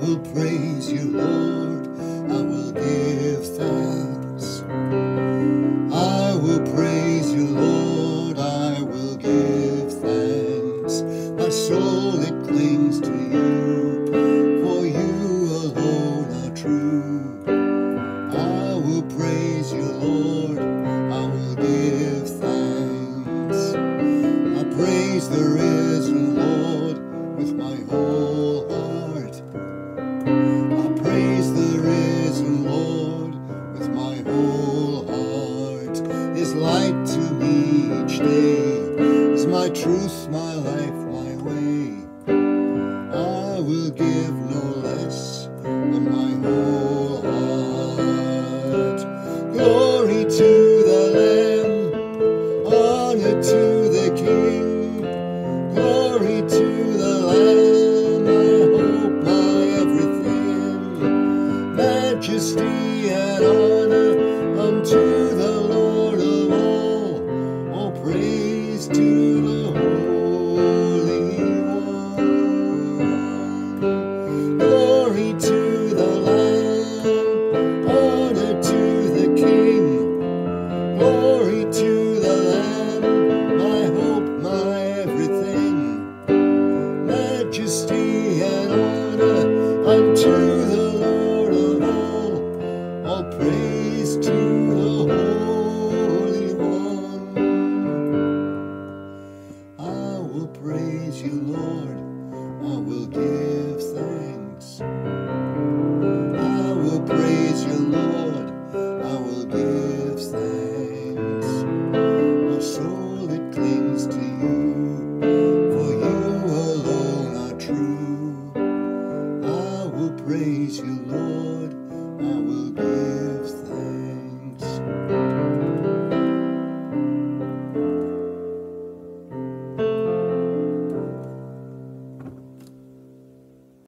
will praise you, Lord. I will give thanks. I will praise you, Lord. I will give thanks. My soul, it clings to you, for you alone are true. My truth, my life, my way. I will give no less than my whole heart. Glory to the Lamb, honor to the King. Glory to the Lamb, my hope, my everything. Majesty and honor unto the Lord of all. All praise to Majesty and honor unto the Lord of all. All praise to the Holy One. I will praise you, Lord. I will give will praise you, Lord. I will give